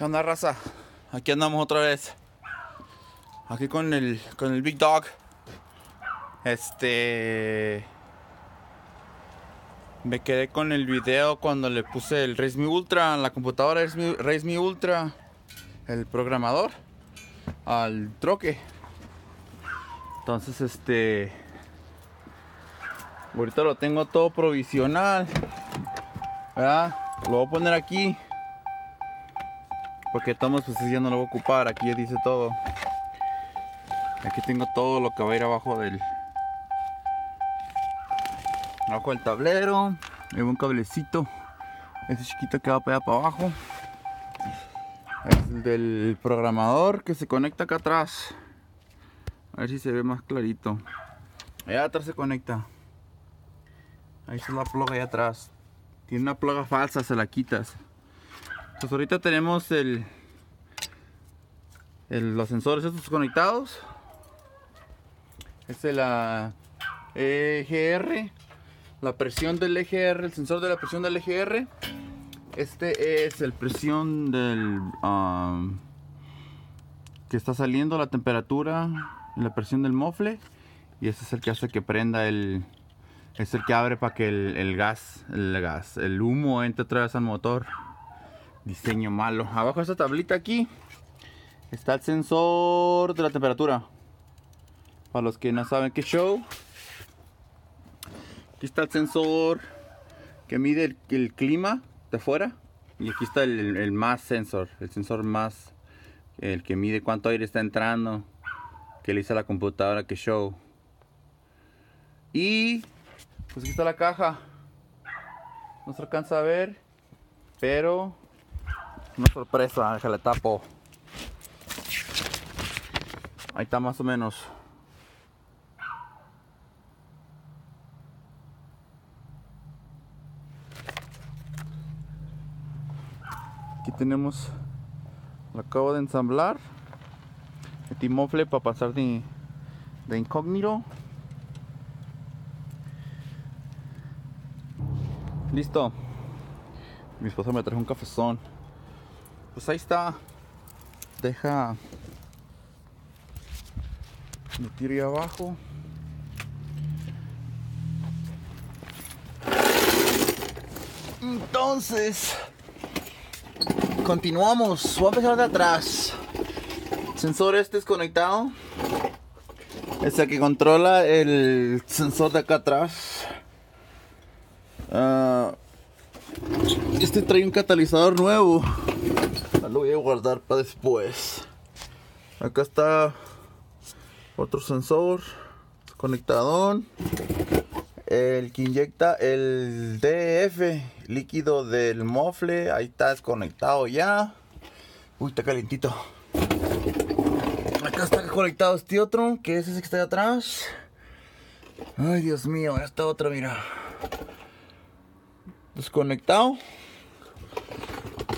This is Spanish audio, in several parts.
¿Qué onda, raza? Aquí andamos otra vez. Aquí con el, con el Big Dog. Este. Me quedé con el video cuando le puse el Raise Me Ultra, la computadora Raise Me, Ultra, el programador, al troque. Entonces, este. Ahorita lo tengo todo provisional. ¿Verdad? Lo voy a poner aquí. Porque estamos pues ya no lo voy a ocupar. Aquí ya dice todo. Aquí tengo todo lo que va a ir abajo del. Abajo del tablero. Hay un cablecito. Ese chiquito que va para allá para abajo. Es el del programador que se conecta acá atrás. A ver si se ve más clarito. Allá atrás se conecta. Ahí está la plaga allá atrás. Tiene una plaga falsa, se la quitas. Pues ahorita tenemos el, el- los sensores estos conectados. Este es la EGR, la presión del EGR, el sensor de la presión del EGR. Este es el presión del um, que está saliendo, la temperatura, la presión del mofle. Y este es el que hace que prenda el, es el que abre para que el, el gas, el gas, el humo entre otra vez al motor. Diseño malo. Abajo de esta tablita aquí está el sensor de la temperatura. Para los que no saben qué show. Aquí está el sensor que mide el, clima de afuera. Y aquí está el, más sensor. El sensor más. El que mide cuánto aire está entrando. Que le a la computadora que show. Y pues aquí está la caja. No se alcanza a ver. Pero una sorpresa, déjale tapo. Ahí está más o menos. Aquí tenemos. Lo acabo de ensamblar. El timofle para pasar de, de incógnito. Listo. Mi esposa me trajo un cafezón. Pues ahí está. Deja. Tiro ahí abajo. Entonces. Continuamos. Voy a empezar de atrás. Sensor este es conectado. Es el que controla el sensor de acá atrás. Ah, este trae un catalizador nuevo. Lo voy a guardar para después. Acá está otro sensor conectadón. El que inyecta el DF líquido del mofle. Ahí está desconectado ya. Uy, está calientito. Acá está conectado este otro, que es ese que está de atrás. Ay, Dios mío, esta otra, mira. Desconectado.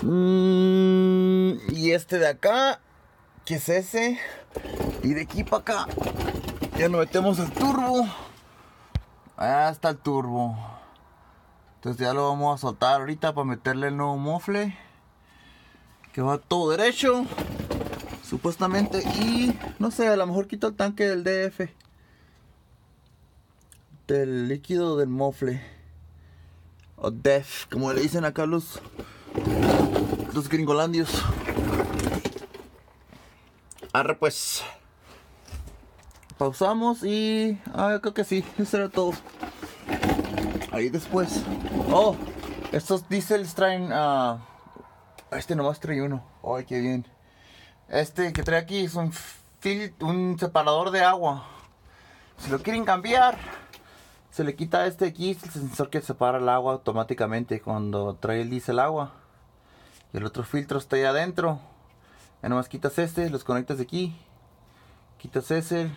Mm, y este de acá, que es ese. Y de aquí para acá, ya nos metemos el turbo. Allá está el turbo. Entonces ya lo vamos a soltar ahorita para meterle el nuevo mofle. Que va todo derecho. Supuestamente. Y no sé, a lo mejor quito el tanque del DF. Del líquido del mofle. O DEF, como le dicen acá los, los gringolandios. Arre pues. Pausamos y... Ah, creo que sí, eso era todo. Ahí después. Oh, estos diesels traen... ah, este nomás trae uno. Ay, qué bien. Este que trae aquí es un, fil- un separador de agua. Si lo quieren cambiar, se le quita este aquí, el sensor que separa el agua automáticamente cuando trae el diésel agua. El otro filtro está ahí adentro. Ya nomás quitas este, los conectas de aquí. Quitas ese,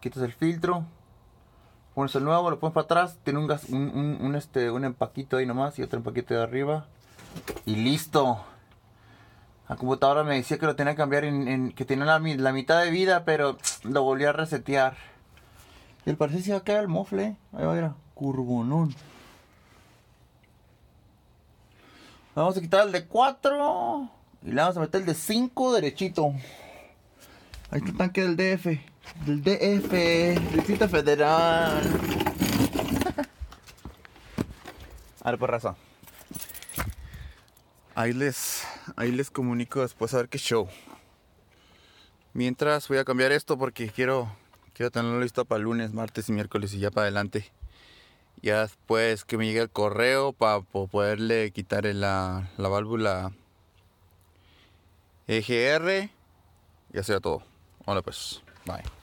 quitas el filtro. Pones el nuevo, lo pones para atrás. Tiene un, gas, un, este, un empaquito ahí nomás y otro empaquito de arriba. Y listo. La computadora me decía que lo tenía que cambiar en, que tenía la, mi- la mitad de vida, pero lo volví a resetear. Y al parecer se va a quedar el mofle. Ahí va, mira. Curbonón. Vamos a quitar el de 4. Y le vamos a meter el de 5 derechito. Ahí está el tanque del DF. Del DF. Distrito Federal. A ver, por razón. Ahí les, ahí les comunico después a ver qué show. Mientras voy a cambiar esto porque quiero, quiero tenerlo listo para lunes, martes y miércoles y ya para adelante. Ya después que me llegue el correo para poderle quitar la, la válvula EGR. Ya sea todo. Hola pues. Bye.